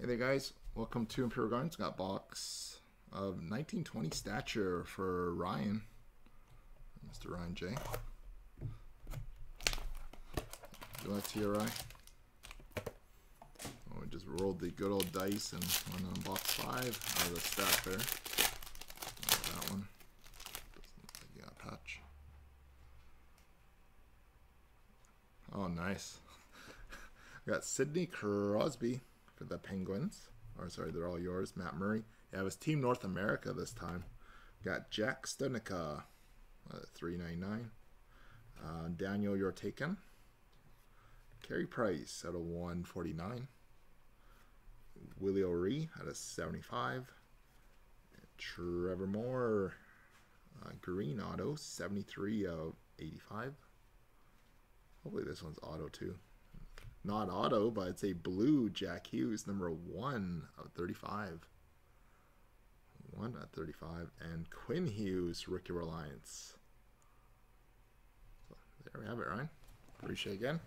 Hey there, guys. Welcome to Imperial Gardens. Got box of 1920 stature for Ryan, Mr. Ryan J. Good luck to you, Ryan. Oh, we just rolled the good old dice and went on box five out of the stack there. That one. Patch. Oh, nice. got Sidney Crosby the Penguins. Or sorry, they're all yours. Matt Murray. Yeah, it was Team North America this time. Got Jack Studnicka, uh, three ninety nine. Uh, Daniel Yortaken. Carey Price at a one forty nine. Willie O'Ree at a seventy five. Trevor Moore, uh, green auto, seventy three of eighty five. Hopefully this one's auto too not auto, but it's a blue Jack Hughes, number one of 35. One at 35. And Quinn Hughes, Rookie Reliance. So there we have it, Ryan. Appreciate it again.